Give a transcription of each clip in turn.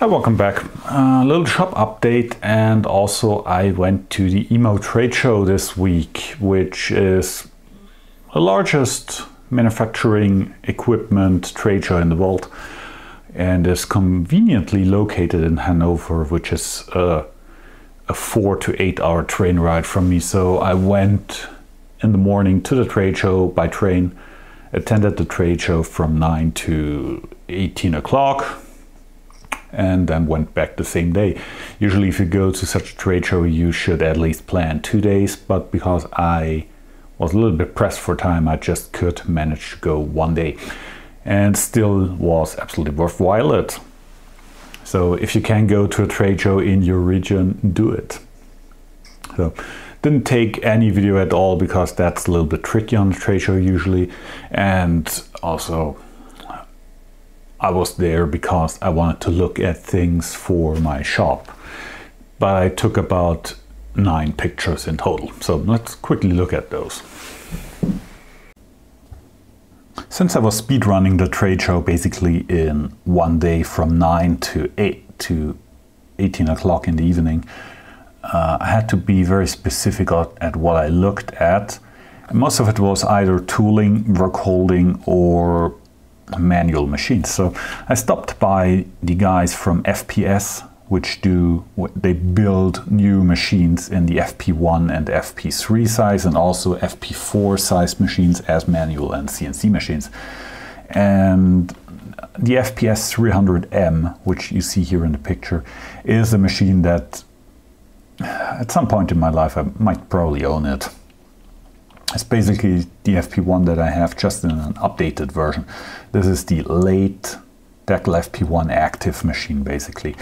Hi, welcome back. A uh, little shop update, and also I went to the EMO trade show this week, which is the largest manufacturing equipment trade show in the world, and is conveniently located in Hanover, which is a, a four to eight hour train ride from me. So I went in the morning to the trade show by train, attended the trade show from 9 to 18 o'clock and then went back the same day. Usually, if you go to such a trade show, you should at least plan two days, but because I was a little bit pressed for time, I just could manage to go one day and still was absolutely worthwhile it. So, if you can go to a trade show in your region, do it. So, didn't take any video at all because that's a little bit tricky on the trade show usually, and also I was there because I wanted to look at things for my shop. But I took about nine pictures in total. So let's quickly look at those. Since I was speed running the trade show basically in one day from 9 to 8 to 18 o'clock in the evening, uh, I had to be very specific at what I looked at. most of it was either tooling, work holding, or manual machines. So I stopped by the guys from FPS, which do they build new machines in the FP1 and FP3 size, and also FP4 size machines as manual and CNC machines. And the FPS 300M, which you see here in the picture, is a machine that at some point in my life I might probably own it. It's basically the FP1 that I have just in an updated version. This is the late Deckel FP1 active machine basically.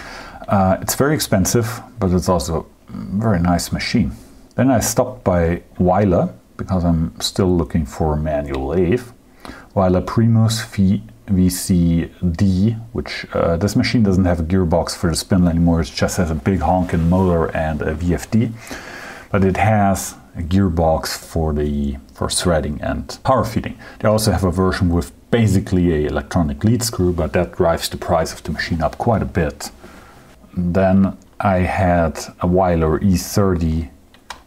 Uh, it's very expensive, but it's also a very nice machine. Then I stopped by Weiler because I'm still looking for a manual lathe. Weiler Primus v VCD, which uh, this machine doesn't have a gearbox for the spindle anymore, it just has a big honking motor and a VFD. But it has gearbox for the for threading and power feeding. They also have a version with basically a electronic lead screw, but that drives the price of the machine up quite a bit. Then I had a Weiler E30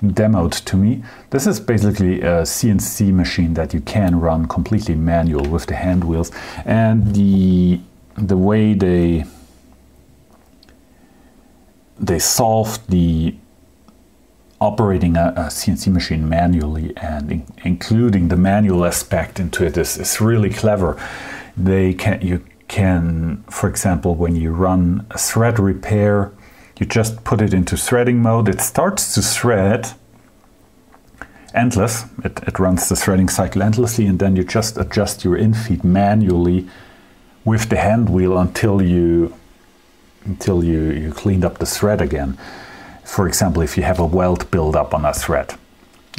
demoed to me. This is basically a CNC machine that you can run completely manual with the hand wheels, and the the way they they solved the operating a, a, CNC machine manually and in, including the manual aspect into it is, is really clever. They can you can, for example, when you run a thread repair, you just put it into threading mode. It starts to thread endless. It, it runs the threading cycle endlessly, and then you just adjust your infeed manually with the hand wheel until you until you, you cleaned up the thread again for example, if you have a weld buildup on a thread.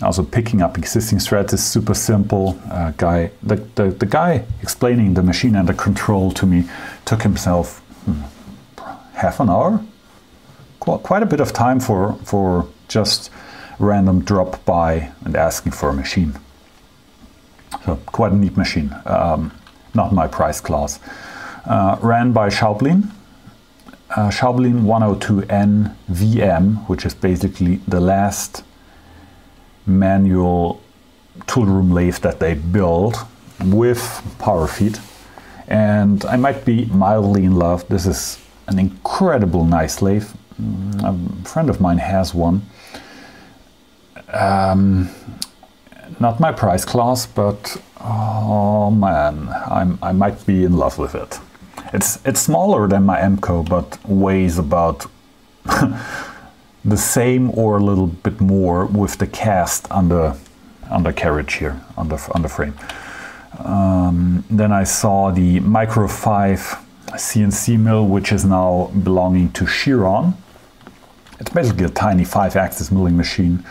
Also, picking up existing threads is super simple. Uh, guy, the, the, the, guy explaining the machine and the control to me took himself hmm, half an hour, Qu quite a bit of time for for just random drop by and asking for a machine. So quite a neat machine. Um, not my price class. Uh, ran by Schaublin, uh, Schaublin 102N VM, which is basically the last manual toolroom lathe that they built with power feed. And I might be mildly in love. This is an incredible nice lathe. Mm, a friend of mine has one. Um, not my price class, but oh man, I'm, I might be in love with it. It's it's smaller than my MCO, but weighs about the same or a little bit more with the cast under carriage here on the on the frame. Um, then I saw the Micro 5 CNC mill, which is now belonging to Chiron. It's basically a tiny five-axis milling machine.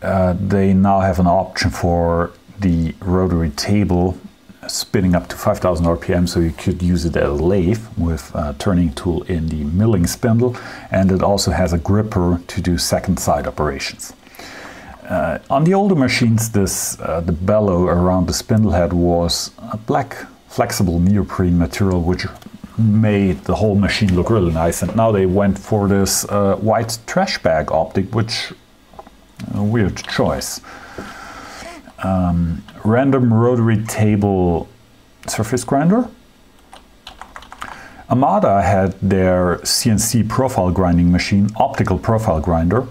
Uh, they now have an option for the rotary table spinning up to 5000 RPM, so you could use it as a lathe with a turning tool in the milling spindle, and it also has a gripper to do second side operations. Uh, on the older machines, this uh, the bellow around the spindle head was a black flexible neoprene material, which made the whole machine look really nice. And now they went for this uh, white trash bag optic, which a weird choice. Um, random rotary table surface grinder. Amada had their CNC profile grinding machine, optical profile grinder,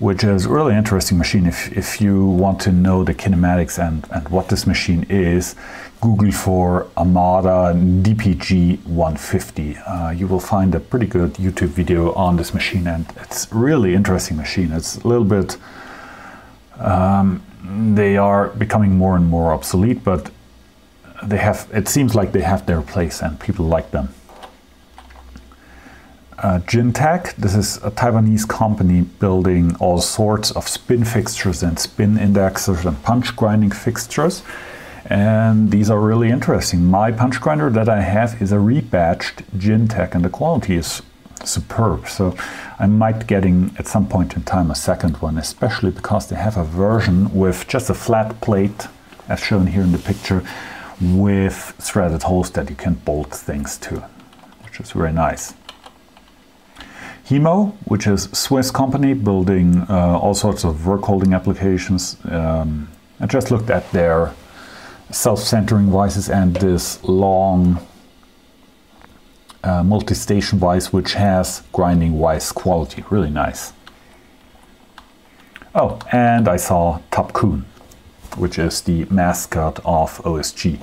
which is a really interesting machine. If, if you want to know the kinematics and, and what this machine is, Google for Amada DPG 150. Uh, you will find a pretty good YouTube video on this machine, and it's really interesting machine. It's a little bit. Um, they are becoming more and more obsolete, but they have. It seems like they have their place, and people like them uh, Jintech. This is a Taiwanese company building all sorts of spin fixtures and spin indexers and punch grinding fixtures. And these are really interesting. My punch grinder that I have is a rebadged Jintech, and the quality is superb. So I might getting at some point in time a second one, especially because they have a version with just a flat plate, as shown here in the picture, with threaded holes that you can bolt things to, which is very nice. Hemo, which is Swiss company building uh, all sorts of work holding applications. Um, I just looked at their self-centering vices and this long uh, multi-station vise which has grinding vise quality. Really nice. Oh, and I saw Tapcoon, which is the mascot of OSG.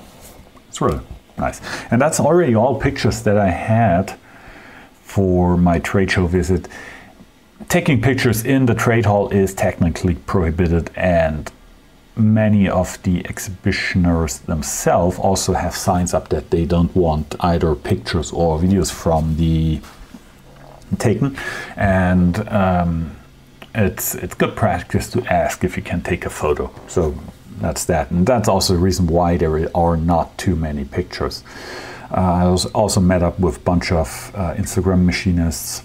It's really nice. And that's already all pictures that I had for my trade show visit. Taking pictures in the trade hall is technically prohibited, and many of the exhibitioners themselves also have signs up that they don't want either pictures or videos from the taken. And um, it's it's good practice to ask if you can take a photo. So that's that, and that's also the reason why there are not too many pictures. Uh, I was also met up with a bunch of uh, Instagram machinists.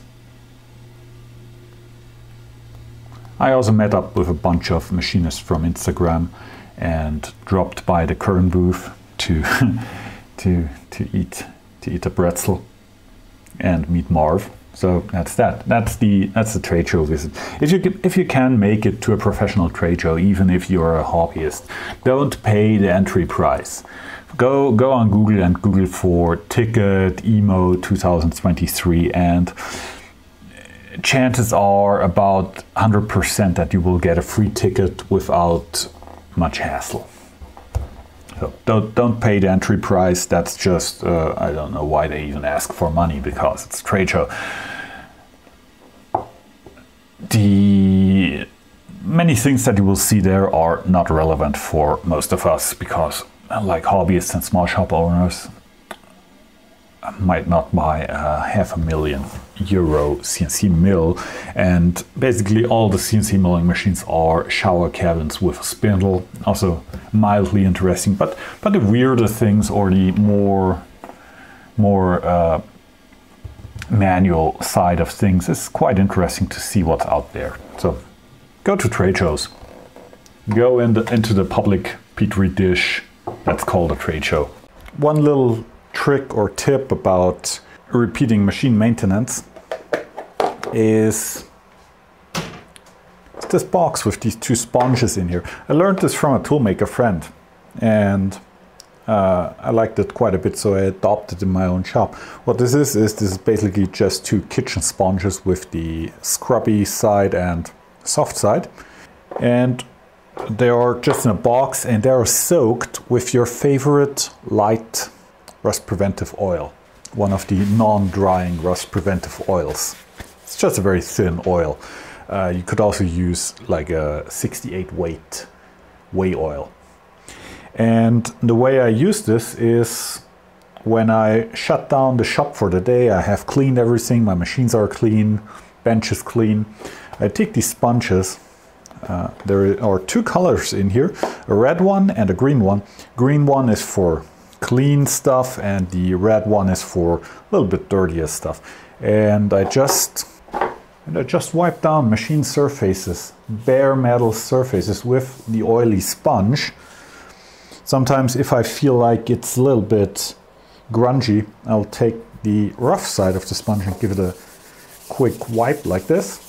I also met up with a bunch of machinists from Instagram and dropped by the Kern booth to to to eat to eat a pretzel and meet Marv. So that's that. That's the that's the trade show visit. If you can, if you can make it to a professional trade show, even if you're a hobbyist, don't pay the entry price go go on Google and Google for ticket emo 2023 and chances are about 100% that you will get a free ticket without much hassle. So don't don't pay the entry price. That's just uh, I don't know why they even ask for money because it's a trade show. The many things that you will see there are not relevant for most of us because like hobbyists and small shop owners might not buy a half a million euro CNC mill. And basically all the CNC milling machines are shower cabins with a spindle. Also mildly interesting but but the weirder things or the more more uh, manual side of things is quite interesting to see what's out there. So go to trade shows. Go in the, into the public petri dish that's called a trade show. One little trick or tip about repeating machine maintenance is this box with these two sponges in here. I learned this from a toolmaker friend and uh, I liked it quite a bit, so I adopted it in my own shop. What this is, is this is basically just two kitchen sponges with the scrubby side and soft side. And they are just in a box and they are soaked with your favorite light rust preventive oil, one of the non-drying rust preventive oils. It's just a very thin oil. Uh, you could also use like a 68 weight way oil. And the way I use this is when I shut down the shop for the day, I have cleaned everything, my machines are clean, bench is clean. I take these sponges uh, there are two colors in here, a red one and a green one. Green one is for clean stuff and the red one is for a little bit dirtier stuff. And I just and I just wipe down machine surfaces, bare metal surfaces with the oily sponge. Sometimes if I feel like it's a little bit grungy, I'll take the rough side of the sponge and give it a quick wipe like this.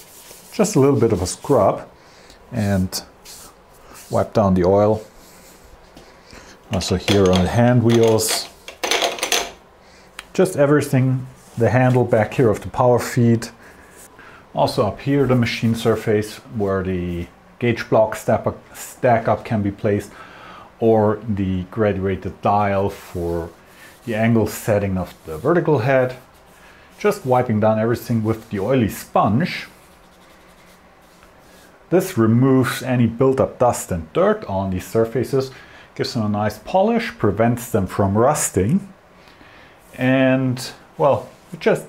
Just a little bit of a scrub and wipe down the oil. Uh, also here on the hand wheels. Just everything, the handle back here of the power feed. Also up here the machine surface where the gauge block stack up, stack up can be placed or the graduated dial for the angle setting of the vertical head. Just wiping down everything with the oily sponge. This removes any built-up dust and dirt on these surfaces, gives them a nice polish, prevents them from rusting, and well, just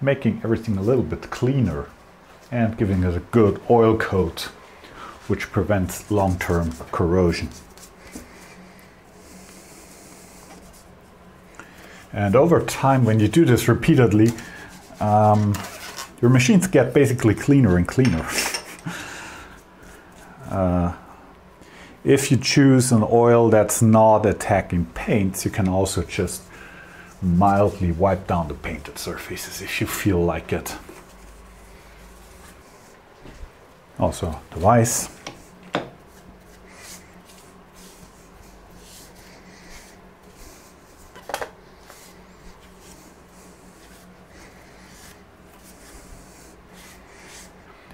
making everything a little bit cleaner and giving it a good oil coat, which prevents long-term corrosion. And over time, when you do this repeatedly, um, your machines get basically cleaner and cleaner. uh, if you choose an oil that's not attacking paints, you can also just mildly wipe down the painted surfaces if you feel like it. Also the vise.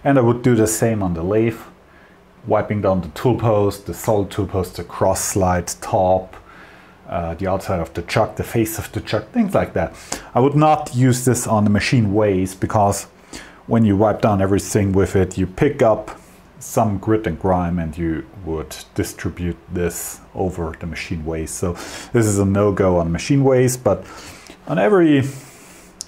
And I would do the same on the lathe, wiping down the tool post, the solid tool post, the cross slide top, uh, the outside of the chuck, the face of the chuck, things like that. I would not use this on the machine ways because when you wipe down everything with it, you pick up some grit and grime and you would distribute this over the machine ways. So this is a no-go on machine ways, but on every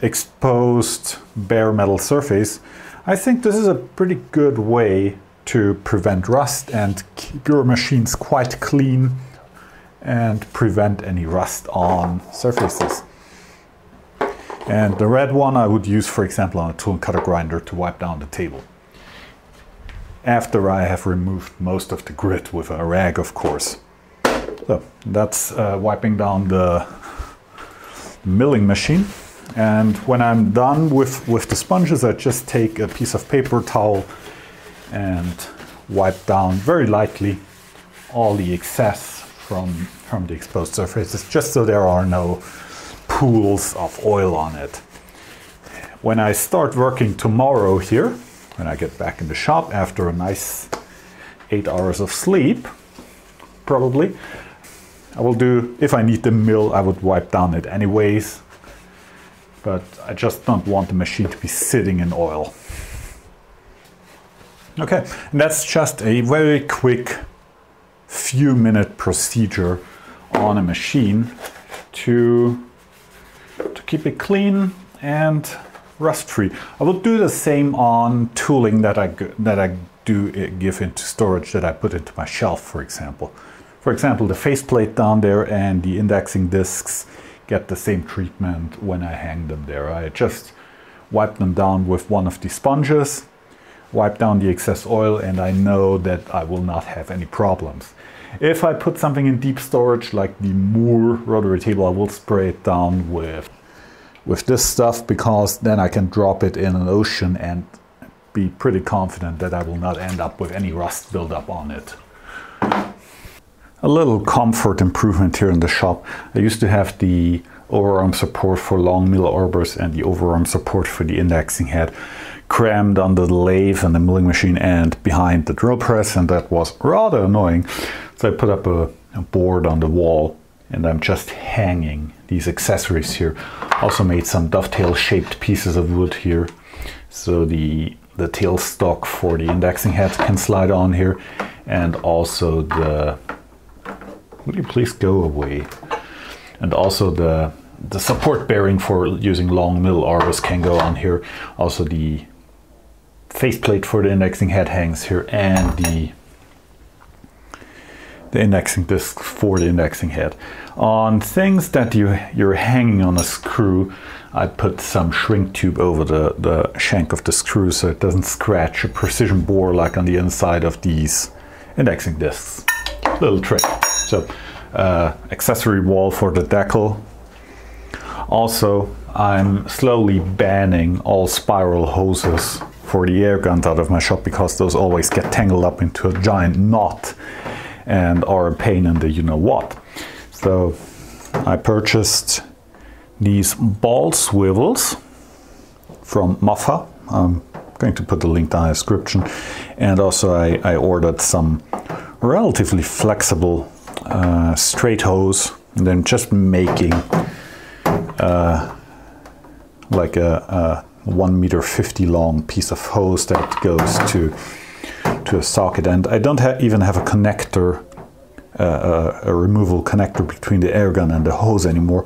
exposed bare metal surface, I think this is a pretty good way to prevent rust and keep your machines quite clean and prevent any rust on surfaces. And the red one I would use, for example, on a tool and cutter grinder to wipe down the table. After I have removed most of the grit with a rag, of course. So that's uh, wiping down the milling machine. And when I'm done with, with the sponges, I just take a piece of paper towel and wipe down very lightly all the excess from, from the exposed surfaces, just so there are no pools of oil on it. When I start working tomorrow here, when I get back in the shop after a nice eight hours of sleep, probably, I will do, if I need the mill, I would wipe down it anyways, but I just don't want the machine to be sitting in oil. Okay, and that's just a very quick few minute procedure on a machine to, to keep it clean and rust free. I will do the same on tooling that I, that I do uh, give into storage that I put into my shelf, for example. For example, the faceplate down there and the indexing discs get the same treatment when I hang them there. I just wipe them down with one of the sponges, wipe down the excess oil, and I know that I will not have any problems. If I put something in deep storage like the Moore rotary table, I will spray it down with, with this stuff because then I can drop it in an ocean and be pretty confident that I will not end up with any rust buildup on it a little comfort improvement here in the shop. I used to have the overarm support for long mill arbors and the overarm support for the indexing head crammed under the lathe and the milling machine and behind the drill press and that was rather annoying. So I put up a, a board on the wall and I'm just hanging these accessories here. Also made some dovetail shaped pieces of wood here. So the, the tail stock for the indexing head can slide on here and also the Will you please go away? And also the the support bearing for using long mill arbors can go on here. Also the faceplate for the indexing head hangs here and the the indexing disc for the indexing head. On things that you, you're hanging on a screw, I put some shrink tube over the, the shank of the screw so it doesn't scratch a precision bore like on the inside of these indexing discs. Little trick. So uh, accessory wall for the Deckel Also, I'm slowly banning all spiral hoses for the air guns out of my shop because those always get tangled up into a giant knot and are a pain in the you know what. So I purchased these ball swivels from Mafa. I'm going to put the link down in the description. And also I, I ordered some relatively flexible uh, straight hose and then just making uh, like a, a 1 meter 50 long piece of hose that goes to to a socket. And I don't ha even have a connector uh, a removal connector between the air gun and the hose anymore.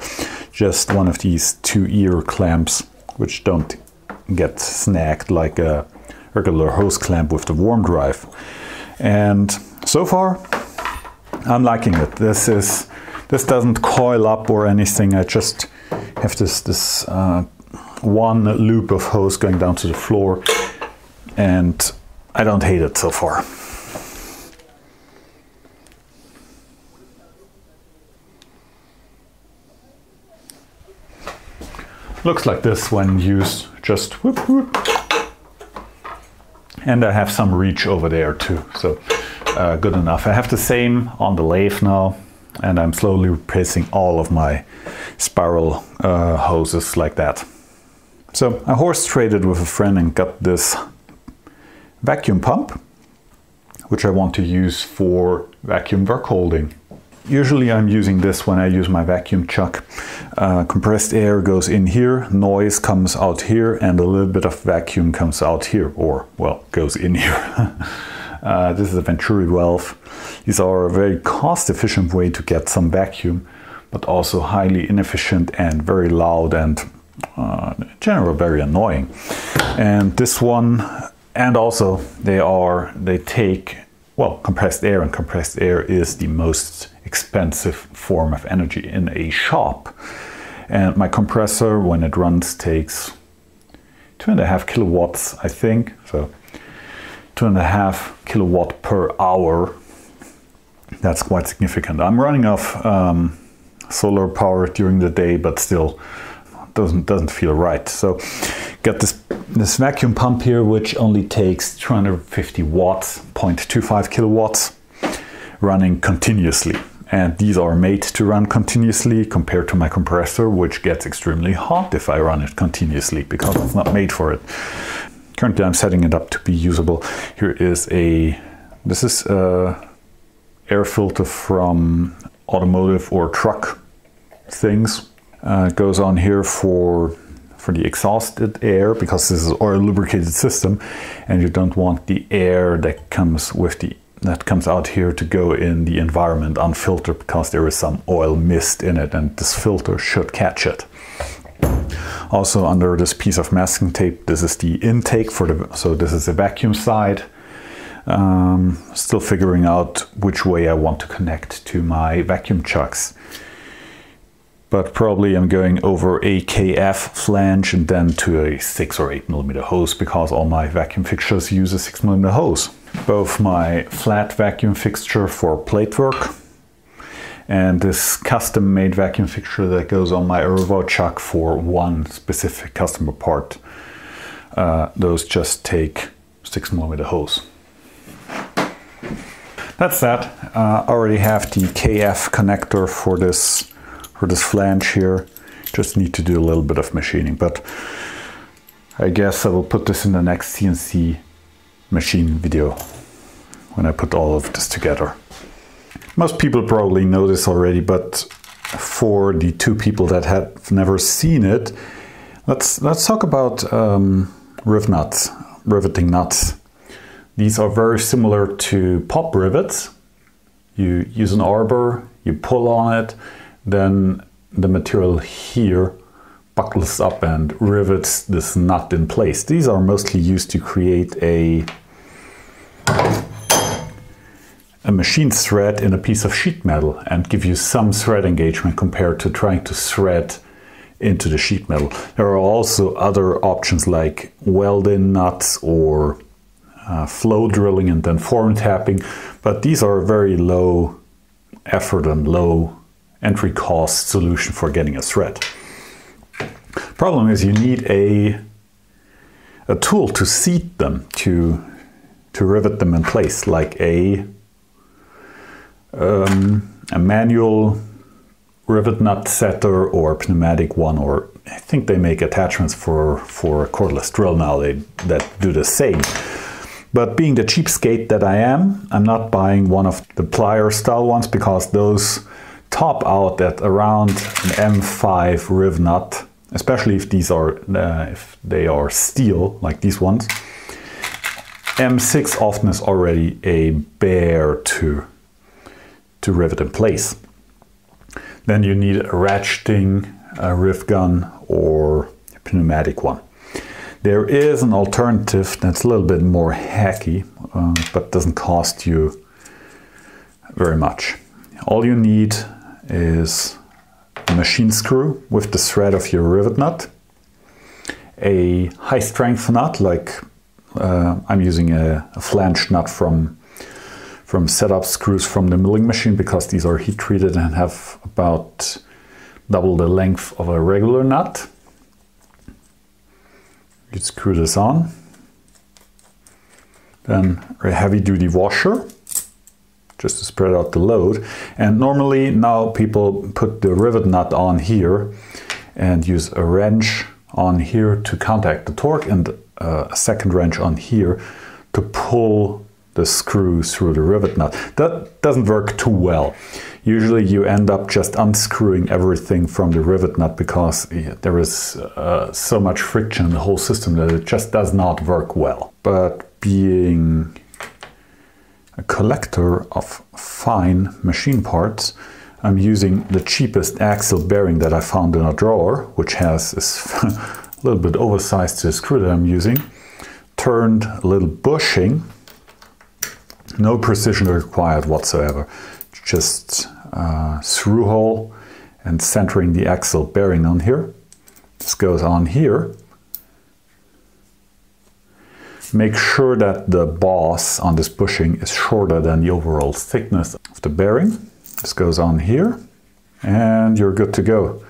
Just one of these two ear clamps which don't get snagged like a regular hose clamp with the worm drive. And so far I'm liking it. This is this doesn't coil up or anything. I just have this this uh, one loop of hose going down to the floor and I don't hate it so far. Looks like this when used, just whoop whoop. And I have some reach over there too, so uh, good enough. I have the same on the lathe now, and I'm slowly replacing all of my spiral uh, hoses like that. So I horse traded with a friend and got this vacuum pump, which I want to use for vacuum work holding. Usually I'm using this when I use my vacuum chuck. Uh, compressed air goes in here, noise comes out here, and a little bit of vacuum comes out here, or, well, goes in here. uh, this is a Venturi valve. These are a very cost-efficient way to get some vacuum, but also highly inefficient and very loud and uh, general very annoying. And this one, and also they are, they take, well, compressed air and compressed air is the most expensive form of energy in a shop. And my compressor, when it runs, takes two and a half kilowatts, I think. So two and a half kilowatt per hour. That's quite significant. I'm running off um, solar power during the day, but still doesn't doesn't feel right. So got this this vacuum pump here, which only takes 250 watts, 0.25 kilowatts, running continuously. And these are made to run continuously compared to my compressor, which gets extremely hot if I run it continuously because it's not made for it. Currently, I'm setting it up to be usable. Here is a this is a air filter from automotive or truck things uh, goes on here for for the exhausted air because this is oil lubricated system and you don't want the air that comes with the that comes out here to go in the environment unfiltered because there is some oil mist in it and this filter should catch it. Also under this piece of masking tape, this is the intake for the, so this is the vacuum side. Um, still figuring out which way I want to connect to my vacuum chucks but probably I'm going over a KF flange and then to a 6 or 8 millimeter hose because all my vacuum fixtures use a 6 millimeter hose. Both my flat vacuum fixture for plate work and this custom made vacuum fixture that goes on my Erowa chuck for one specific customer part. Uh, those just take 6 millimeter hose. That's that. Uh, I already have the KF connector for this for this flange here. Just need to do a little bit of machining, but I guess I will put this in the next CNC machine video when I put all of this together. Most people probably know this already, but for the two people that have never seen it, let's let's talk about um, nuts, riveting nuts. These are very similar to pop rivets. You use an arbor, you pull on it, then the material here buckles up and rivets this nut in place. These are mostly used to create a a machine thread in a piece of sheet metal and give you some thread engagement compared to trying to thread into the sheet metal. There are also other options like weld-in nuts or uh, flow drilling and then form tapping, but these are very low effort and low entry cost solution for getting a thread. Problem is you need a a tool to seat them to to rivet them in place, like a um, a manual rivet nut setter or pneumatic one, or I think they make attachments for for a cordless drill now they, that do the same. But being the cheapskate that I am, I'm not buying one of the plier style ones because those top out at around an M5 riv nut, especially if these are uh, if they are steel like these ones. M6 often is already a bear to to rivet in place. Then you need a ratcheting a riv gun or pneumatic one. There is an alternative that's a little bit more hacky, uh, but doesn't cost you very much. All you need is a machine screw with the thread of your rivet nut, a high strength nut like uh, I'm using a, a flange nut from from setup screws from the milling machine because these are heat treated and have about double the length of a regular nut. You screw this on. Then a heavy duty washer just to spread out the load. And normally now people put the rivet nut on here and use a wrench on here to contact the torque and uh, a second wrench on here to pull the screw through the rivet nut. That doesn't work too well. Usually you end up just unscrewing everything from the rivet nut because there is uh, so much friction in the whole system that it just does not work well. But being a collector of fine machine parts, I'm using the cheapest axle bearing that I found in a drawer, which has a little bit oversized screw that I'm using, turned a little bushing, no precision required whatsoever, just uh, through hole and centering the axle bearing on here. This goes on here Make sure that the boss on this bushing is shorter than the overall thickness of the bearing. This goes on here and you're good to go.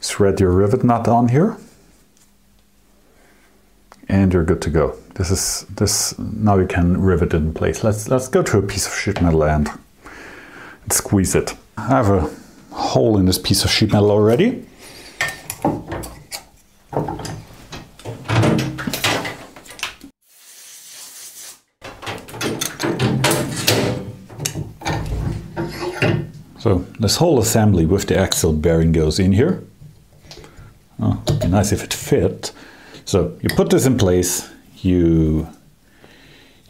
Thread your rivet nut on here and you're good to go. This is this now you can rivet it in place. Let's let's go to a piece of sheet metal and, and squeeze it. I have a hole in this piece of sheet metal already. So this whole assembly with the axle bearing goes in here. Oh, be nice if it fit. So you put this in place, you,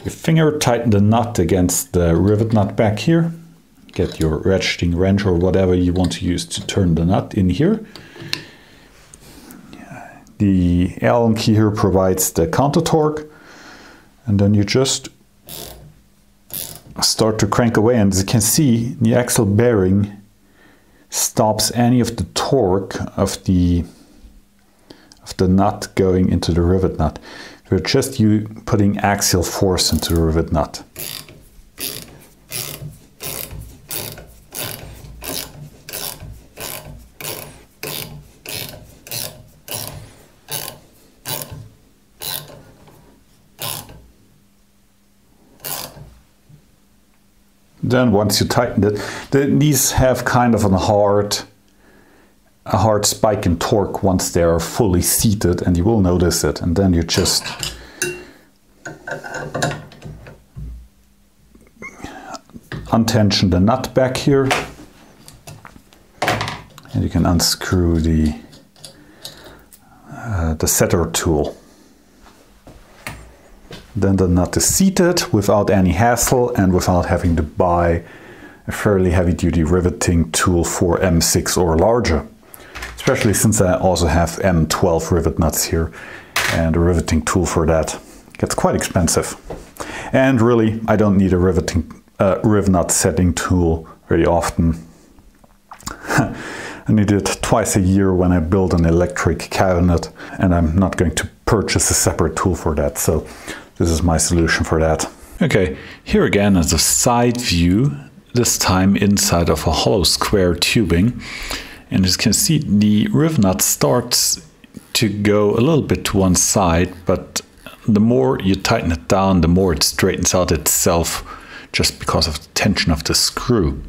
you finger tighten the nut against the rivet nut back here, get your ratcheting wrench or whatever you want to use to turn the nut in here. The Allen key here provides the counter torque and then you just start to crank away and as you can see the axle bearing stops any of the torque of the of the nut going into the rivet nut. We're just you putting axial force into the rivet nut. Then once you tighten it, the, these have kind of a hard, a hard spike in torque once they are fully seated, and you will notice it. And then you just untension the nut back here, and you can unscrew the uh, the setter tool. Then the nut is seated without any hassle and without having to buy a fairly heavy duty riveting tool for M6 or larger. Especially since I also have M12 rivet nuts here and a riveting tool for that gets quite expensive. And really, I don't need a riveting uh, riv nut setting tool very often. I need it twice a year when I build an electric cabinet and I'm not going to purchase a separate tool for that. So this is my solution for that. Okay, here again is a side view, this time inside of a hollow square tubing. And as you can see, the rivet nut starts to go a little bit to one side, but the more you tighten it down, the more it straightens out itself just because of the tension of the screw.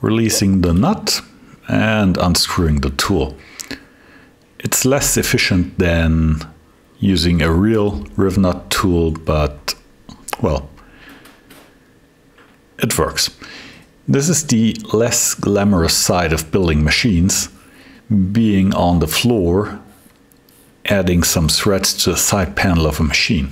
Releasing the nut and unscrewing the tool. It's less efficient than using a real riv nut tool, but well, it works. This is the less glamorous side of building machines, being on the floor, adding some threads to the side panel of a machine.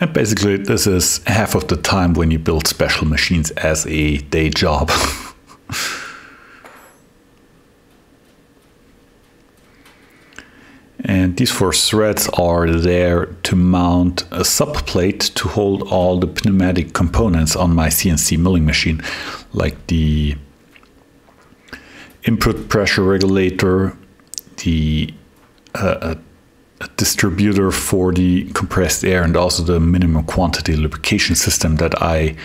And basically, this is half of the time when you build special machines as a day job. And these four threads are there to mount a subplate to hold all the pneumatic components on my CNC milling machine, like the input pressure regulator, the uh, distributor for the compressed air, and also the minimum quantity lubrication system that I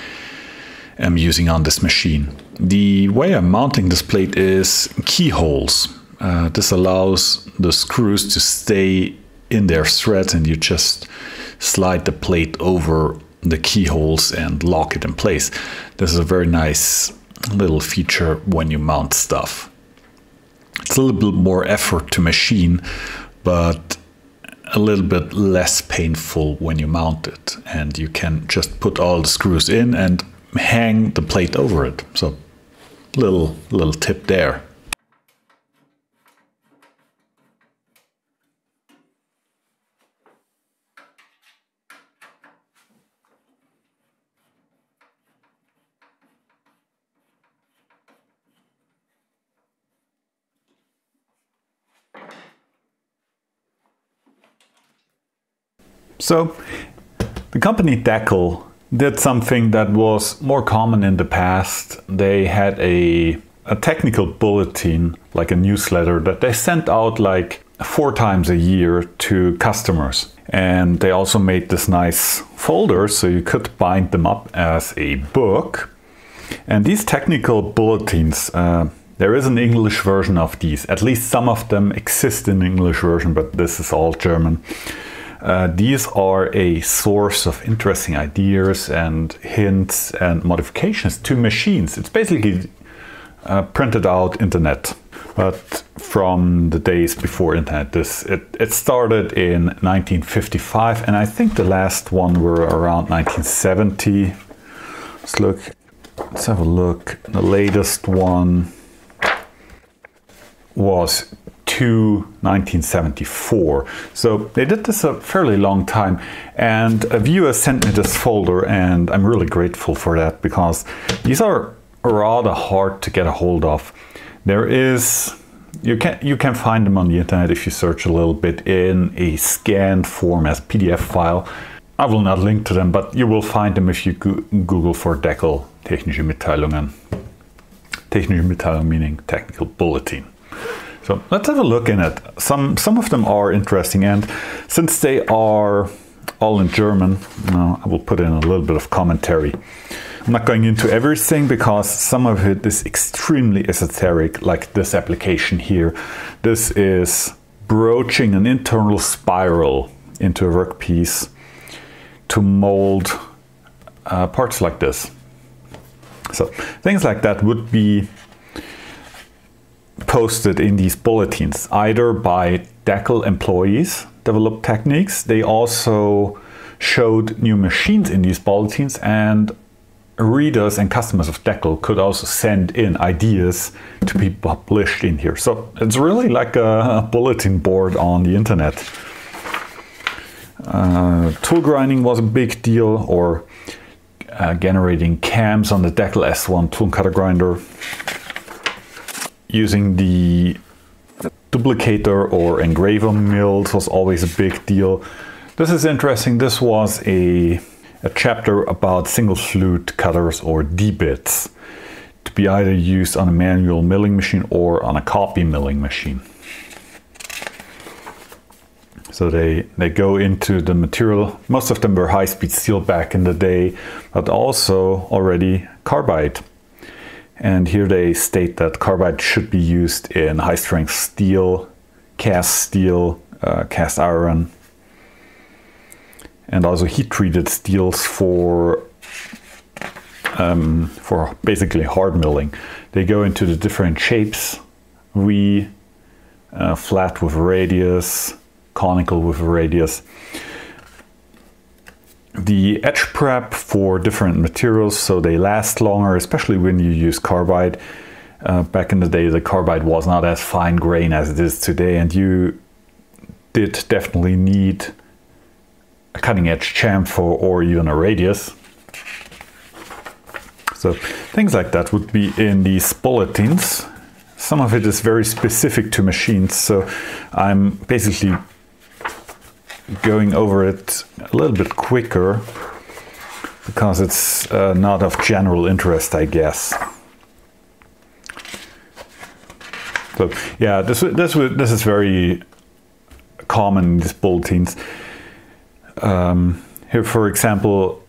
am using on this machine. The way I'm mounting this plate is keyholes uh, this allows the screws to stay in their threads and you just slide the plate over the keyholes and lock it in place. This is a very nice little feature when you mount stuff. It's a little bit more effort to machine, but a little bit less painful when you mount it. And you can just put all the screws in and hang the plate over it. So little little tip there. So the company Deckel did something that was more common in the past. They had a, a technical bulletin, like a newsletter, that they sent out like four times a year to customers. And they also made this nice folder so you could bind them up as a book. And these technical bulletins, uh, there is an English version of these. At least some of them exist in English version, but this is all German. Uh, these are a source of interesting ideas and hints and modifications to machines. It's basically uh, printed out internet, but from the days before internet. This it, it started in 1955, and I think the last one were around 1970. Let's look. Let's have a look. The latest one was to 1974. So they did this a fairly long time. And a viewer sent me this folder, and I'm really grateful for that because these are rather hard to get a hold of. There is you can you can find them on the internet if you search a little bit in a scanned form as PDF file. I will not link to them, but you will find them if you Google for Deckel technische Mitteilungen. Technische Mitteilung meaning technical bulletin. So let's have a look in it. Some some of them are interesting, and since they are all in German, uh, I will put in a little bit of commentary. I'm not going into everything because some of it is extremely esoteric, like this application here. This is broaching an internal spiral into a workpiece to mold uh, parts like this. So things like that would be posted in these bulletins, either by Deckel employees developed techniques. They also showed new machines in these bulletins and readers and customers of Deckel could also send in ideas to be published in here. So it's really like a, bulletin board on the internet. Uh, tool grinding was a big deal, or uh, generating cams on the Deckel S1 tool cutter grinder using the duplicator or engraver mills was always a big deal. This is interesting. This was a, a chapter about single flute cutters or D-bits to be either used on a manual milling machine or on a copy milling machine. So they, they go into the material. Most of them were high speed steel back in the day, but also already carbide. And here they state that carbide should be used in high strength steel, cast steel, uh, cast iron, and also heat treated steels for um, for basically hard milling. They go into the different shapes: V, uh, flat with radius, conical with radius. The edge prep for different materials so they last longer, especially when you use carbide. Uh, back in the day, the carbide was not as fine grain as it is today, and you did definitely need a cutting edge chamfer or even a radius. So things like that would be in these bulletins. Some of it is very specific to machines, so I'm basically going over it a little bit quicker because it's uh, not of general interest, I guess. So yeah, this this this is very common in these bulletins. Um, here, for example,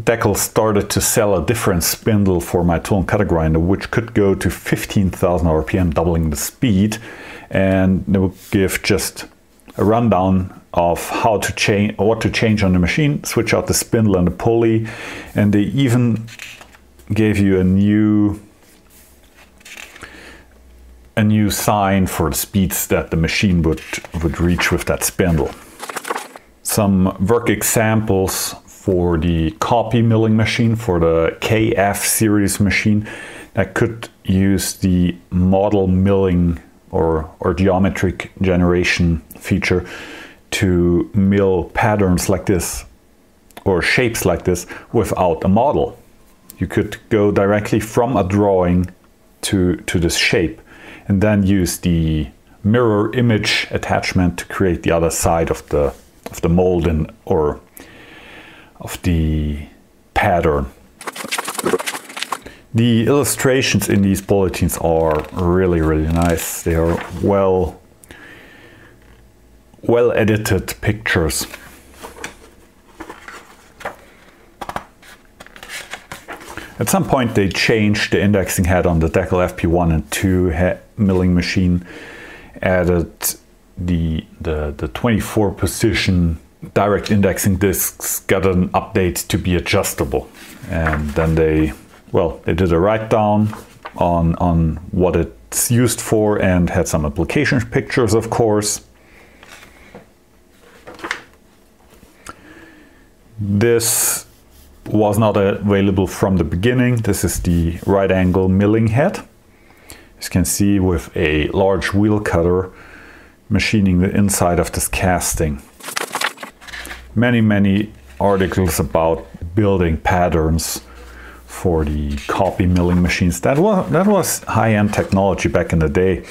Deckel started to sell a different spindle for my tool and cutter grinder, which could go to 15,000 RPM, doubling the speed, and they would give just a rundown of how to change what to change on the machine, switch out the spindle and the pulley, and they even gave you a new a new sign for the speeds that the machine would would reach with that spindle. Some work examples for the copy milling machine, for the KF series machine that could use the model milling or, or geometric generation feature to mill patterns like this or shapes like this without a model. You could go directly from a drawing to, to this shape and then use the mirror image attachment to create the other side of the of the mold and or of the pattern. The illustrations in these bulletins are really really nice. They are well well edited pictures. At some point they changed the indexing head on the Deckel FP1 and 2 milling machine, added the, the, the 24 position direct indexing discs, got an update to be adjustable. And then they, well, they did a write down on, on what it's used for and had some application pictures, of course. This was not available from the beginning. This is the right angle milling head. As you can see with a large wheel cutter machining the inside of this casting. Many, many articles about building patterns for the copy milling machines. That was that was high-end technology back in the day.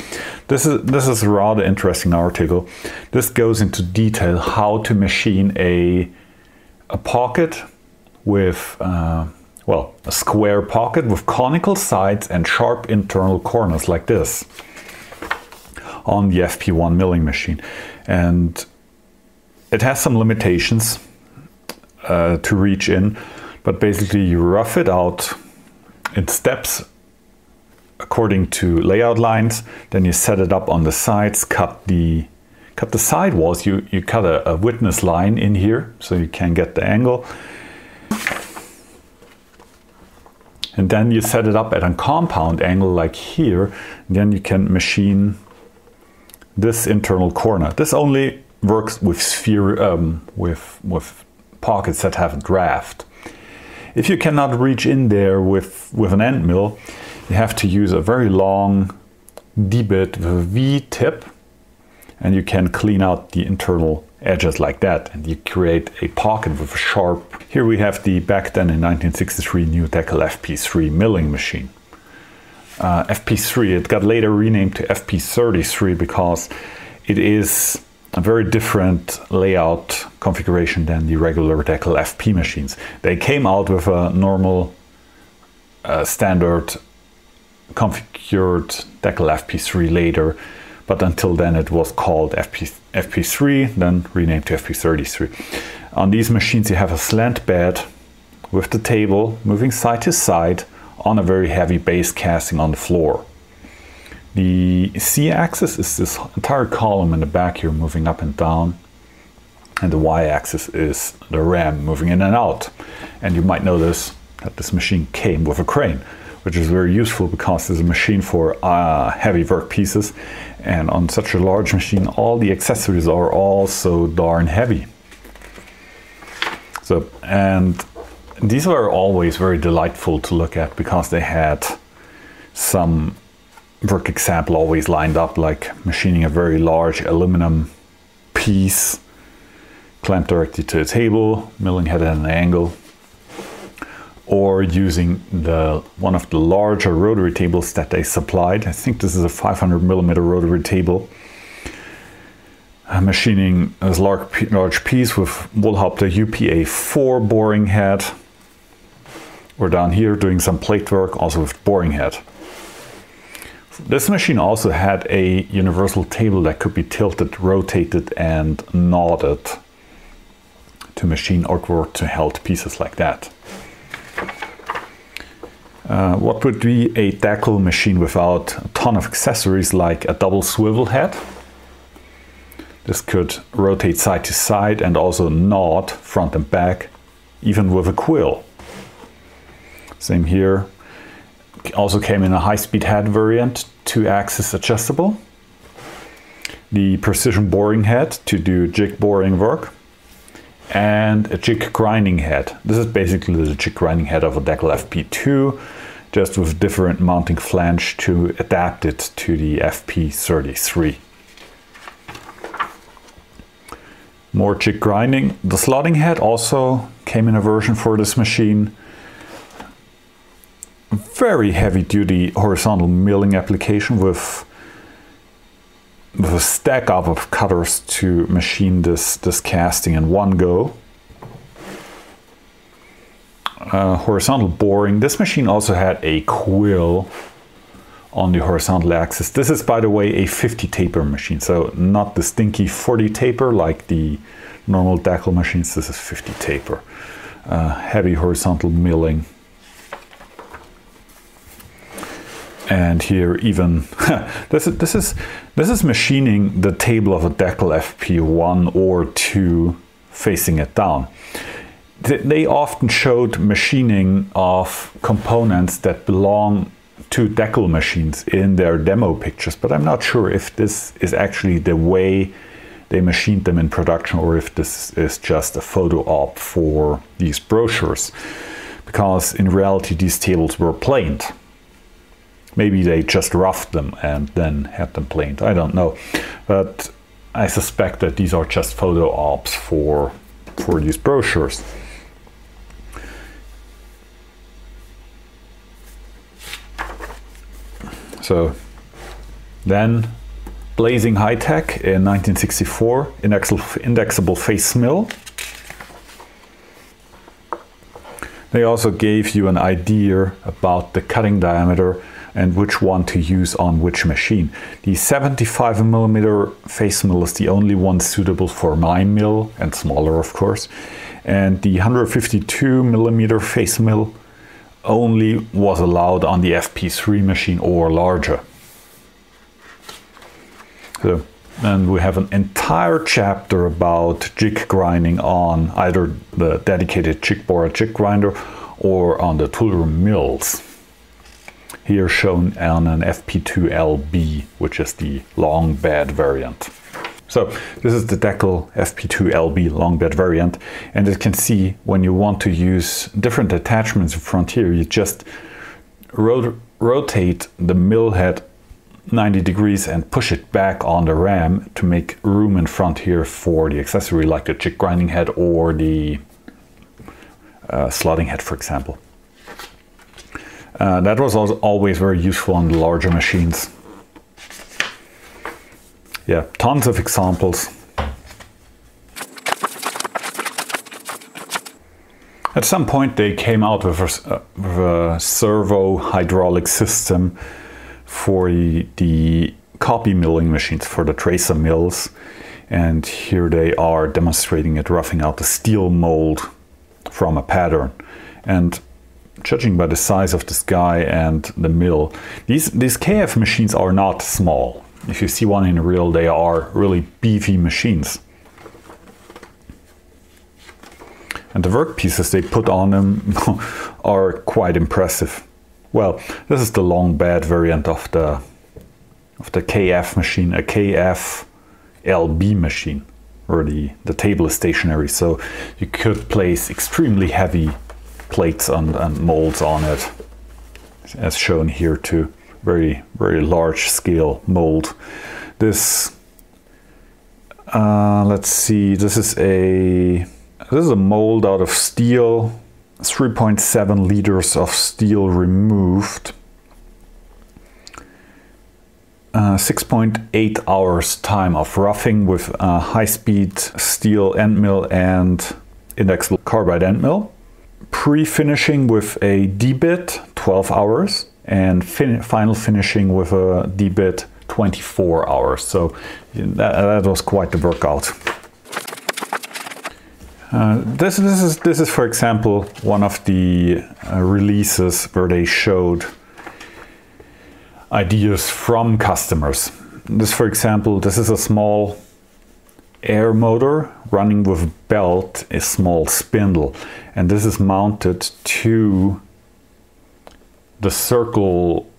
This is this is a rather interesting article. This goes into detail how to machine a a pocket with, uh, well, a square pocket with conical sides and sharp internal corners like this on the FP1 milling machine. And it has some limitations uh, to reach in, but basically you rough it out in steps according to layout lines, then you set it up on the sides, cut the cut the sidewalls, you, you cut a, a witness line in here so you can get the angle. And then you set it up at a compound angle like here, then you can machine this internal corner. This only works with sphere um, with with pockets that have a draft. If you cannot reach in there with with an end mill, you have to use a very long D-bit with a V tip and you can clean out the internal edges like that and you create a pocket with a sharp here we have the back then in 1963 new Deckel FP3 milling machine. Uh, FP3 it got later renamed to FP33 because it is a very different layout configuration than the regular Deckel FP machines they came out with a normal uh, standard configured Deckel FP3 later but until then it was called FP, FP3, then renamed to FP33. On these machines you have a slant bed with the table moving side to side on a very heavy base casting on the floor. The z-axis is this entire column in the back here moving up and down and the y-axis is the RAM moving in and out. And you might notice that this machine came with a crane, which is very useful because it's a machine for uh, heavy work pieces. And on such a large machine, all the accessories are also darn heavy. So, and these were always very delightful to look at because they had some work example always lined up, like machining a very large aluminum piece clamped directly to the table, milling head at an angle, or using the one of the larger rotary tables that they supplied. I think this is a 500 millimeter rotary table. Uh, machining a large, large piece with Wohlhaupter UPA4 boring head. Or down here doing some plate work also with boring head. This machine also had a universal table that could be tilted, rotated and knotted to machine artwork to held pieces like that. Uh, what would be a Deckel machine without a ton of accessories like a double swivel head? This could rotate side to side and also knot front and back, even with a quill. Same here. Also came in a high-speed head variant, two-axis adjustable. The precision boring head to do jig boring work and a jig grinding head. This is basically the jig grinding head of a Deckel FP2, just with different mounting flange to adapt it to the FP33. More jig grinding. The slotting head also came in a version for this machine. Very heavy duty horizontal milling application with with a stack up of cutters to machine this, this casting in one go. Uh, horizontal boring. This machine also had a quill on the horizontal axis. This is, by the way, a 50 taper machine, so not the stinky 40 taper like the normal Deckel machines. This is 50 taper. Uh, heavy horizontal milling. And here even this is this is this is machining the table of a Deckel FP1 or 2 facing it down. They often showed machining of components that belong to Deckel machines in their demo pictures, but I'm not sure if this is actually the way they machined them in production or if this is just a photo op for these brochures. Because in reality, these tables were planed. Maybe they just roughed them and then had them planed. I don't know. But I suspect that these are just photo ops for, for these brochures. So then Blazing High Tech in 1964, indexable face mill. They also gave you an idea about the cutting diameter and which one to use on which machine. The 75mm face mill is the only one suitable for my mill and smaller of course. And the 152mm face mill only was allowed on the FP3 machine or larger. So, and we have an entire chapter about jig grinding on either the dedicated jig borer jig grinder or on the tool room mills here shown on an FP2LB, which is the long bed variant. So this is the Deckel FP2LB long bed variant, and as you can see when you want to use different attachments in front here, you just rot rotate the mill head 90 degrees and push it back on the ram to make room in front here for the accessory like the jig grinding head or the uh, slotting head, for example. Uh, that was always very useful on the larger machines. Yeah, tons of examples. At some point they came out with a, uh, with a servo hydraulic system for the copy milling machines for the tracer mills. And here they are demonstrating it, roughing out the steel mold from a pattern. And judging by the size of this guy and the mill, these, these KF machines are not small. If you see one in real, they are really beefy machines. And the workpieces they put on them are quite impressive. Well, this is the long bed variant of the of the KF machine, a KF LB machine, where the, the table is stationary, so you could place extremely heavy plates and, and molds on it, as shown here too. Very, very large scale mold. This, uh, let's see, this is a this is a mold out of steel, 3.7 liters of steel removed. Uh, 6.8 hours time of roughing with high-speed steel end mill and index carbide end mill. Pre-finishing with a D-bit, 12 hours, and fin final finishing with a D-bit, 24 hours. So that, that was quite the workout. Uh, this, this, is, this is, for example, one of the uh, releases where they showed ideas from customers. This, for example, this is a small air motor running with belt, a small spindle, and this is mounted to the circle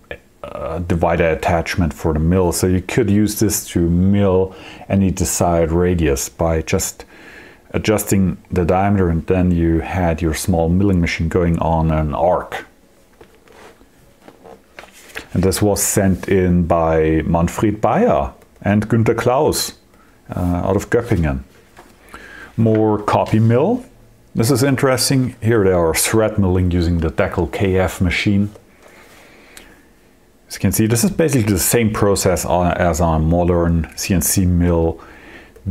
uh, divider attachment for the mill. So you could use this to mill any desired radius by just adjusting the diameter and then you had your small milling machine going on an arc. And this was sent in by Manfred Bayer and Günter Klaus Uh, out of Göppingen. More copy mill. This is interesting. Here they are thread milling using the Deckel KF machine. As you can see, this is basically the same process as on a modern CNC mill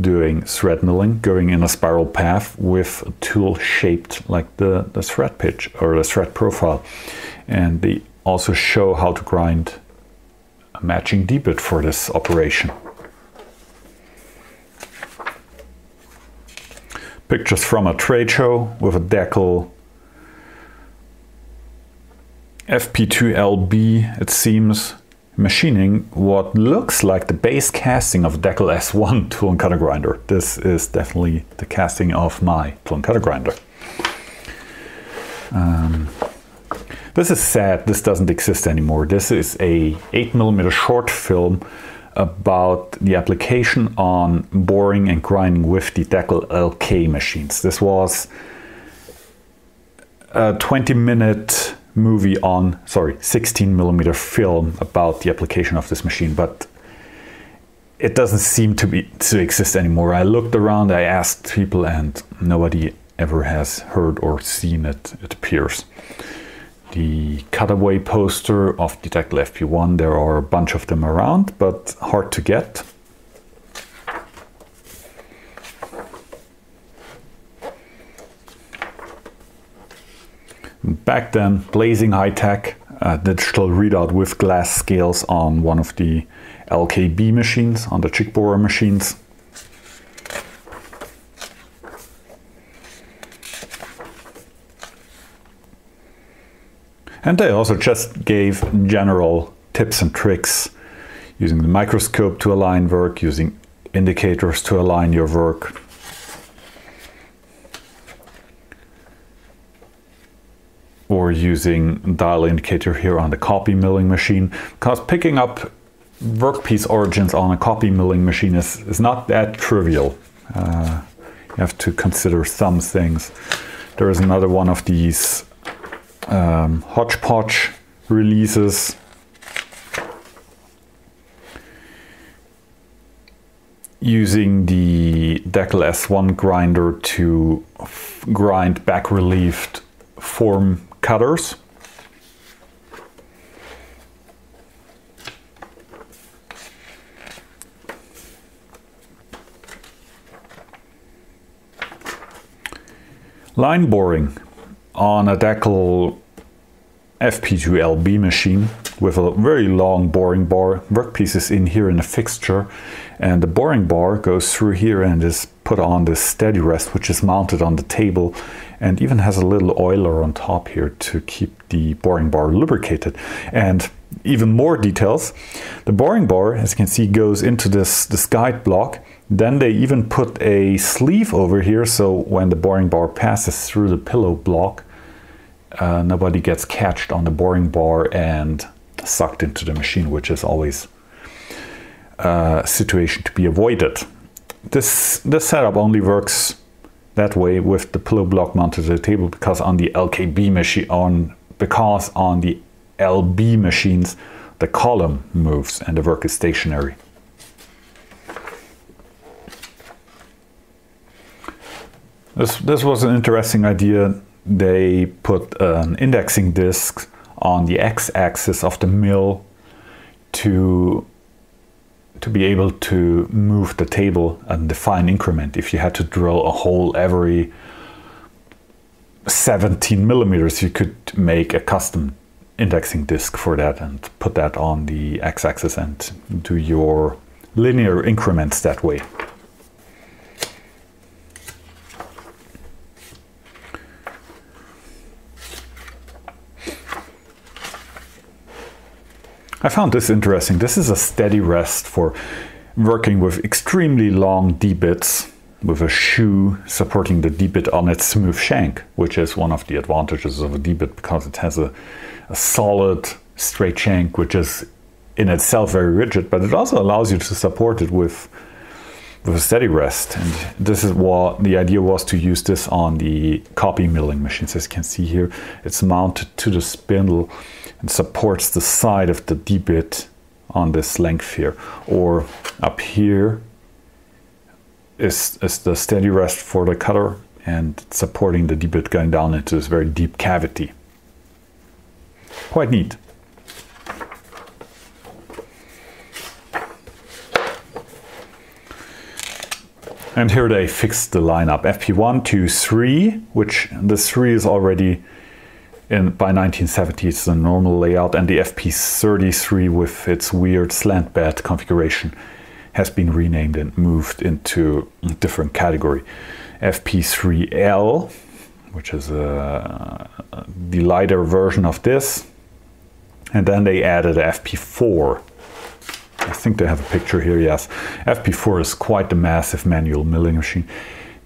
doing thread milling, going in a spiral path with a tool shaped like the, the thread pitch or the thread profile. And they also show how to grind a matching D-bit for this operation. Pictures from a trade show with a Deckel FP2LB, it seems, machining what looks like the base casting of Deckel S1 tool and cutter grinder. This is definitely the casting of my tool and cutter grinder. Um, this is sad, this doesn't exist anymore. This is a 8mm short film about the application on boring and grinding with the Deckel LK machines. This was a 20 minute movie on, sorry, 16 millimeter film about the application of this machine, but it doesn't seem to be to exist anymore. I looked around, I asked people, and nobody ever has heard or seen it. It appears. The cutaway poster of the Deckel FP1, there are a bunch of them around, but hard to get. Back then, blazing high tech, uh, digital readout with glass scales on one of the LKB machines, on the jig borer machines. And they also just gave general tips and tricks using the microscope to align work, using indicators to align your work, or using dial indicator here on the copy milling machine because picking up workpiece origins on a copy milling machine is, is not that trivial. Uh, you have to consider some things. There is another one of these um, hodgepodge releases. Using the Deckel S1 grinder to grind back relieved form cutters. Line boring on a Deckel FP2LB machine. with a very long boring bar. Workpiece is in here in a fixture, and the boring bar goes through here and is put on this steady rest, which is mounted on the table, and even has a little oiler on top here to keep the boring bar lubricated. And even more details, the boring bar, as you can see, goes into this, this guide block. Then they even put a sleeve over here, so when the boring bar passes through the pillow block, uh, nobody gets catched on the boring bar and sucked into the machine, which is always a situation to be avoided. This, this setup only works that way with the pillow block mounted to the table because on the LKB machine on because on the LB machines the column moves and the work is stationary. This, this was an interesting idea. They put an indexing disk on the x-axis of the mill to to be able to move the table and define increment. If you had to drill a hole every 17 millimeters you could make a custom indexing disk for that and put that on the x-axis and do your linear increments that way I found this interesting. This is a steady rest for working with extremely long D-bits with a shoe supporting the D-bit on its smooth shank, which is one of the advantages of a D-bit because it has a, a solid straight shank, which is in itself very rigid, but it also allows you to support it with with a steady rest. And this is what the idea was to use this on the copy milling machines. As you can see here, it's mounted to the spindle and supports the side of the D-bit on this length here. Or up here is, is the steady rest for the cutter and supporting the D-bit going down into this very deep cavity. Quite neat. And here they fixed the lineup FP1, 2, 3, which the 3 is already in by 1970 it's the normal layout and the FP33 with its weird slant bed configuration has been renamed and moved into a different category. FP3L, which is a, the lighter version of this, and then they added FP4. I think they have a picture here, yes. FP4 is quite the massive manual milling machine.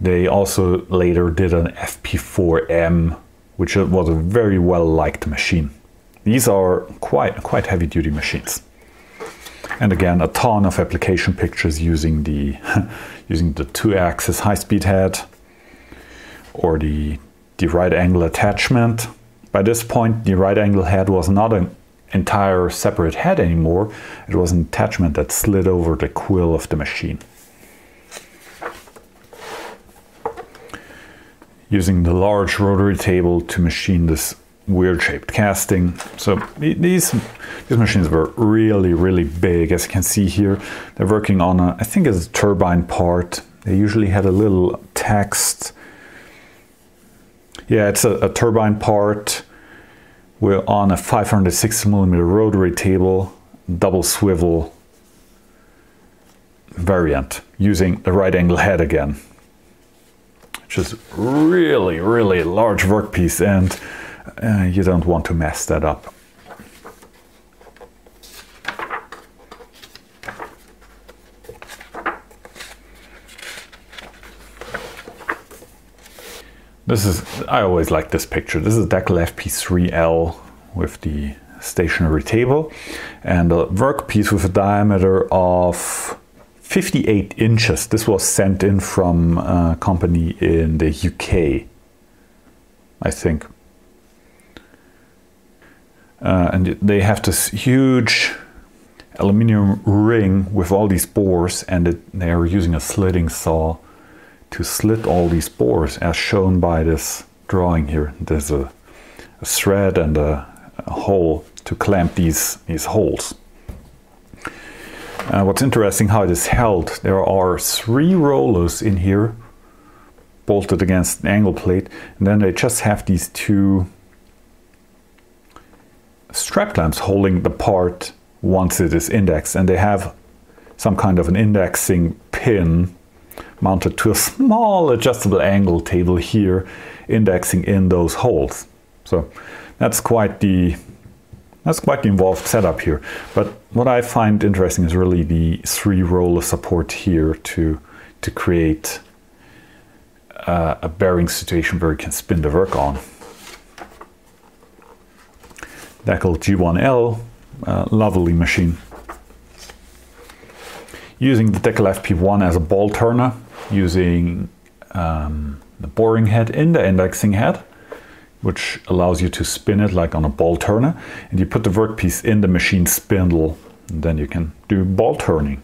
They also later did an FP4M which was a very well liked machine. These are quite, quite heavy duty machines. And again, a ton of application pictures using the, using the two axis high speed head or the, the right angle attachment. By this point, the right angle head was not an entire separate head anymore. It was an attachment that slid over the quill of the machine. using the large rotary table to machine this weird shaped casting. So these these machines were really really big as you can see here. They're working on a I think it's a turbine part. They usually had a little text. Yeah, it's a, a turbine part. We're on a 560 millimeter rotary table, double swivel variant using the right angle head again is really, really large workpiece and uh, you don't want to mess that up. This is, I always like this picture. This is a Deckel FP3L with the stationary table and a workpiece with a diameter of 58 inches. This was sent in from a company in the UK, I think. Uh, and they have this huge aluminium ring with all these bores, and it, they are using a slitting saw to slit all these bores, as shown by this drawing here. There's a, a thread and a, a hole to clamp these, these holes. Uh, what's interesting how it is held, there are three rollers in here bolted against an angle plate and then they just have these two strap clamps holding the part once it is indexed, and they have some kind of an indexing pin mounted to a small adjustable angle table here, indexing in those holes. So that's quite the that's quite the involved setup here. But what I find interesting is really the three roller support here to to create uh, a bearing situation where you can spin the work on. Deckel G1L, uh, lovely machine. Using the Deckel FP1 as a ball turner, using um, the boring head in the indexing head, which allows you to spin it like on a ball turner. And you put the workpiece in the machine spindle, and then you can do ball turning.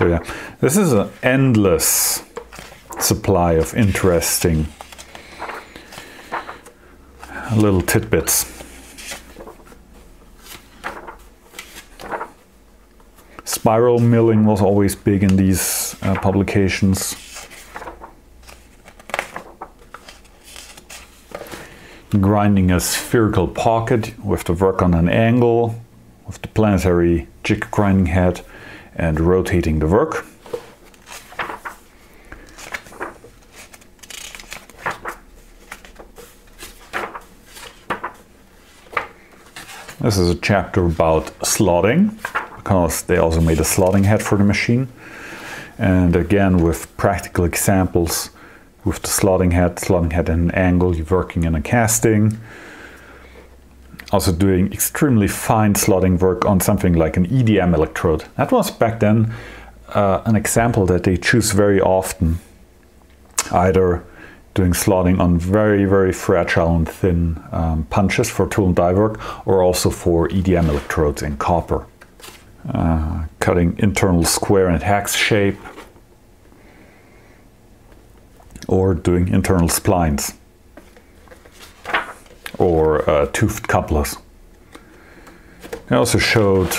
So yeah, this is an endless supply of interesting little tidbits. Spiral milling was always big in these uh, publications. Grinding a spherical pocket with the work on an angle, with the planetary jig grinding head, and rotating the work. This is a chapter about slotting because they also made a slotting head for the machine. And again, with practical examples with the slotting head, slotting head in an angle, you're working in a casting. Also doing extremely fine slotting work on something like an EDM electrode. That was back then uh, an example that they choose very often. Either doing slotting on very, very fragile and thin um, punches for tool and die work, or also for EDM electrodes in copper uh, cutting internal square and hex shape, or doing internal splines, or uh, toothed couplers. I also showed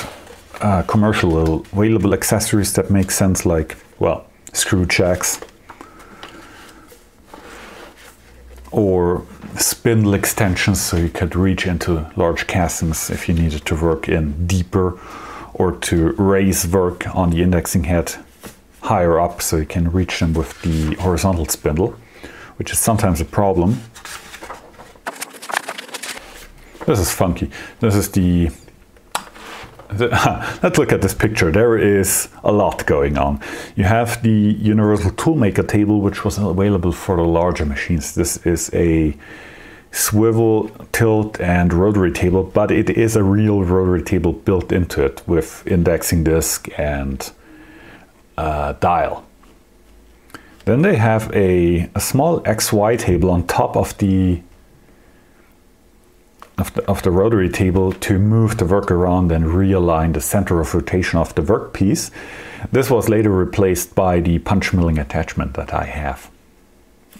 uh, commercial available accessories that make sense, like, well, screw jacks, or spindle extensions so you could reach into large castings if you needed to work in deeper or to raise work on the indexing head higher up so you can reach them with the horizontal spindle, which is sometimes a problem. This is funky. This is the, let's look at this picture. There is a lot going on. You have the Universal Toolmaker table, which was available for the larger machines. This is a swivel, tilt, and rotary table, but it is a real rotary table built into it with indexing disc and uh, dial. Then they have a, a small XY table on top of the, of the of the rotary table to move the work around and realign the center of rotation of the workpiece. This was later replaced by the punch milling attachment that I have.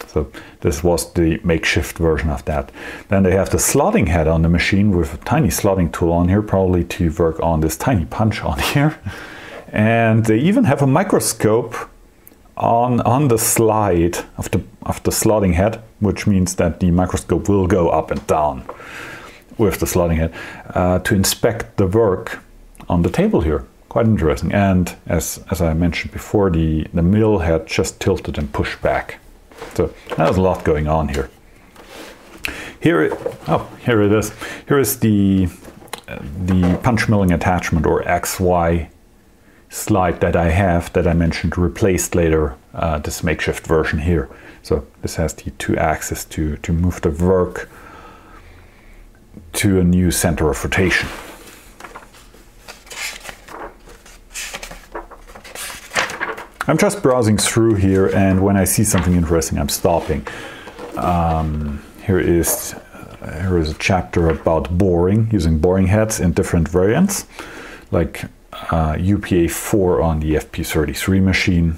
So this was the makeshift version of that. Then they have the slotting head on the machine with a tiny slotting tool on here, probably to work on this tiny punch on here. And they even have a microscope on, on the slide of the, of the slotting head, which means that the microscope will go up and down with the slotting head uh, to inspect the work on the table here. Quite interesting. And as, as I mentioned before, the, the mill head just tilted and pushed back. So there's a lot going on here. Here, it, oh, here it is. Here is the the punch milling attachment or XY slide that I have that I mentioned replaced later uh, this makeshift version here. So this has the two axes to, to move the work to a new center of rotation. I'm just browsing through here, and when I see something interesting, I'm stopping. Um, here is here is a chapter about boring, using boring heads in different variants, like uh, UPA 4 on the FP33 machine.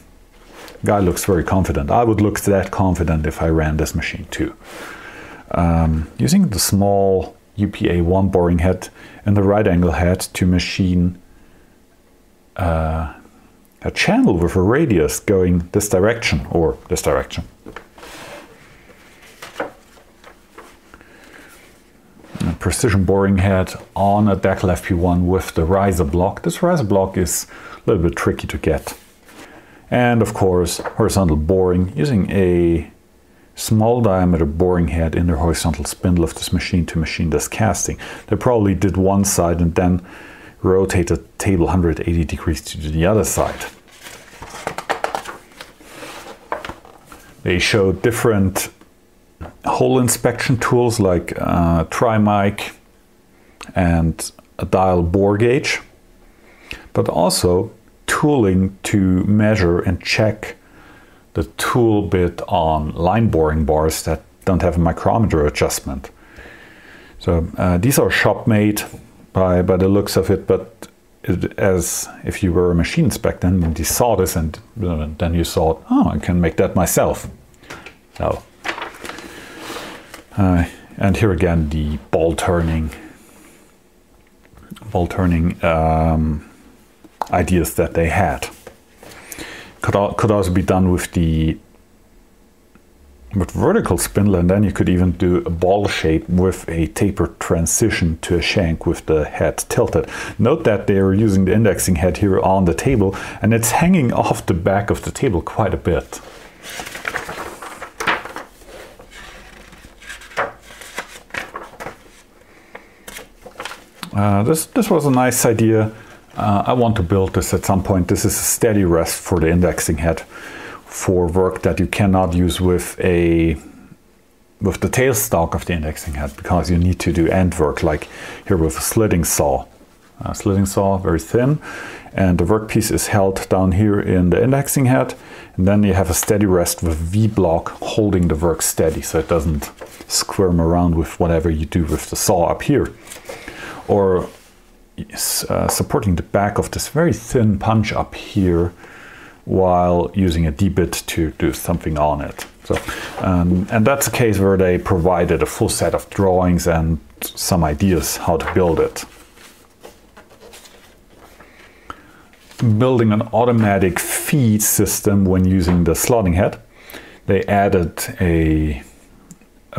Guy looks very confident. I would look that confident if I ran this machine too. Um, using the small UPA 1 boring head and the right angle head to machine uh, a channel with a radius going this direction or this direction. A precision boring head on a Deckel FP1 with the riser block. This riser block is a little bit tricky to get. And of course, horizontal boring using a small diameter boring head in the horizontal spindle of this machine to machine this casting. They probably did one side and then rotate the table 180 degrees to the other side. They show different hole inspection tools like uh, Trimike and a dial bore gauge, but also tooling to measure and check the tool bit on line boring bars that don't have a micrometer adjustment. So uh, these are shop made by, by the looks of it, but it, as if you were a machine inspector and you saw this and uh, then you thought, oh, I can make that myself. So, uh, and here again the ball turning, ball turning um, ideas that they had. Could, could also be done with the with vertical spindle and then you could even do a ball shape with a tapered transition to a shank with the head tilted. Note that they are using the indexing head here on the table and it's hanging off the back of the table quite a bit. Uh, this, this was a nice idea. Uh, I want to build this at some point. This is a steady rest for the indexing head for work that you cannot use with a with the tailstock of the indexing head because you need to do end work like here with a slitting saw. A slitting saw, very thin, and the workpiece is held down here in the indexing head, and then you have a steady rest with V-block holding the work steady so it doesn't squirm around with whatever you do with the saw up here. Or uh, supporting the back of this very thin punch up here while using a D-bit to do something on it. So, um, and that's a case where they provided a full set of drawings and some ideas how to build it. Building an automatic feed system when using the slotting head, they added a,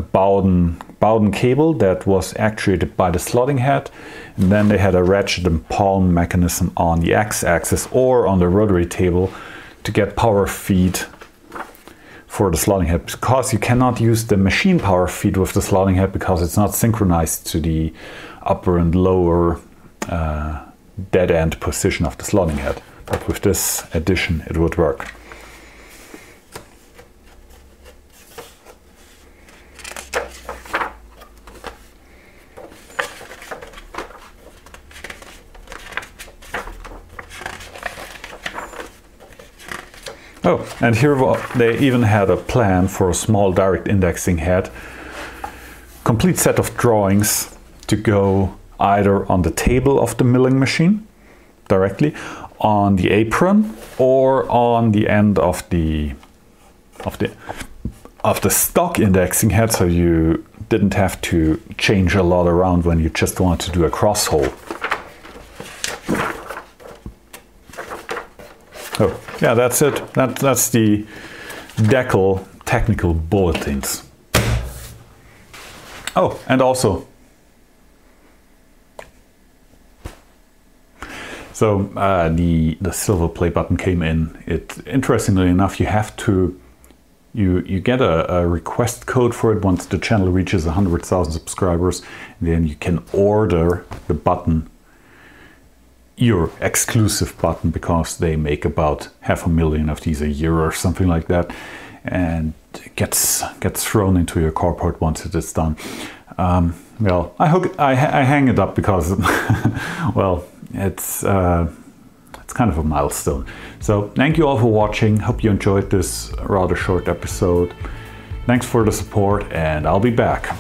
a Bowden, Bowden cable that was actuated by the slotting head and then they had a ratchet and pawl mechanism on the x-axis or on the rotary table to get power feed for the slotting head because you cannot use the machine power feed with the slotting head because it's not synchronized to the upper and lower uh, dead end position of the slotting head. But with this addition, it would work. Oh, and here they even had a plan for a small direct indexing head. Complete set of drawings to go either on the table of the milling machine directly, on the apron, or on the end of the of the of the stock indexing head, so you didn't have to change a lot around when you just wanted to do a cross hole. Oh, yeah, that's it. That, that's the Deckel technical bulletins. Oh, and also, so uh, the the silver play button came in. It interestingly enough, you have to you you get a, a request code for it once the channel reaches hundred thousand subscribers, and then you can order the button your exclusive button because they make about half a million of these a year or something like that and gets gets thrown into your carport once it is done. Um, well I hook I, I, hang it up because well it's uh, it's kind of a milestone. So thank you all for watching. Hope you enjoyed this rather short episode. Thanks for the support and I'll be back